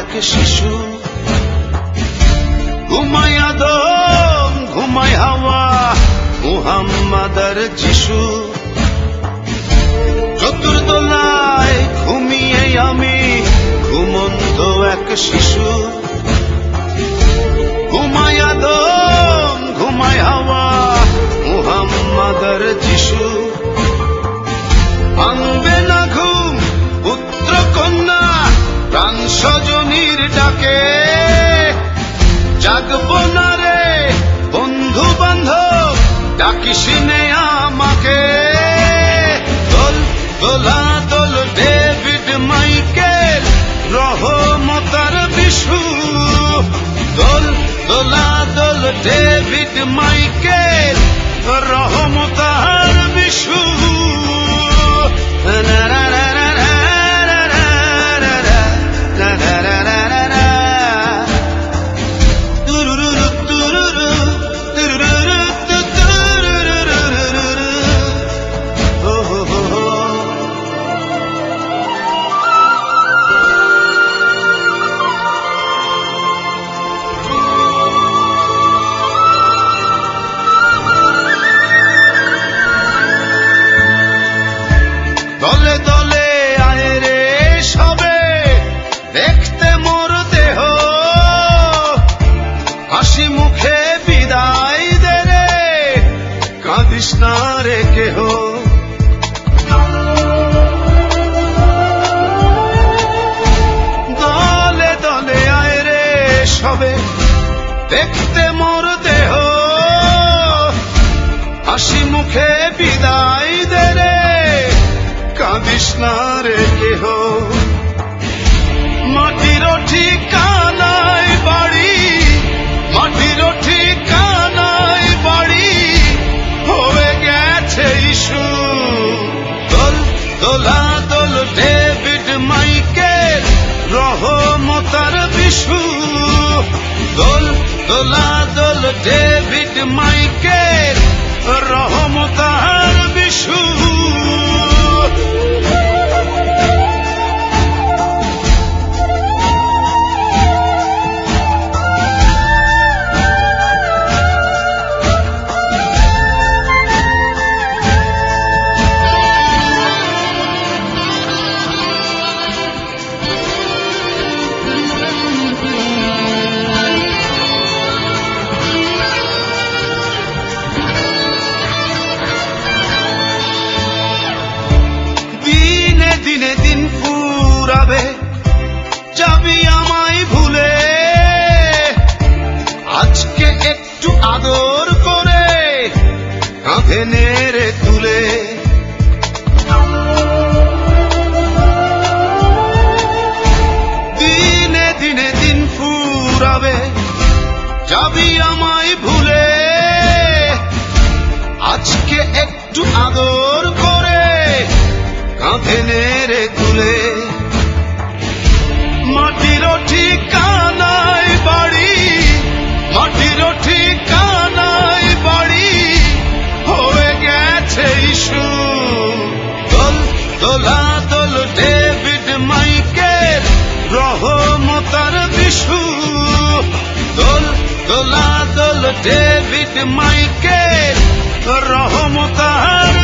এক শিশু। ঘুমাই আদম ঘুমাই হাওয়া মুহাম্মাদার যিশু। চতুর্দোলায় ঘুমিয়ে আমি ঘুমন্ত এক শিশু। জাগব না রে। বন্ধু বান্ধব ডাকিস আমাকে। দোল দোলা দোল ডেভিড মাইকেল, রহমতার বিশু। দোল দোলা দোল ডেভিড মাইকেল, রহমতার কাঁদিস না রে কেহ? দলে দলে আয় রে সবে, দেখতে মোর দেহ। হাসি মুখে বিদায় দে রে না রে রহমতার বিশু। দোল দোলা দোল ডেভিড মাইকেল ফুরাবে যাবি আমায় ভুলে। আজকে একটু আদর করে কাঁধে নেড়ে তুলে। দিনে দিনে দিন ফুরাবে যাবি আমায় ভুলে। আজকে একটু আদর দোল দোলা দোল ডেভিড মাইকেল রহমতার বিশু। দোল দোলা দোল ডেভিড মাইকেল রহমতার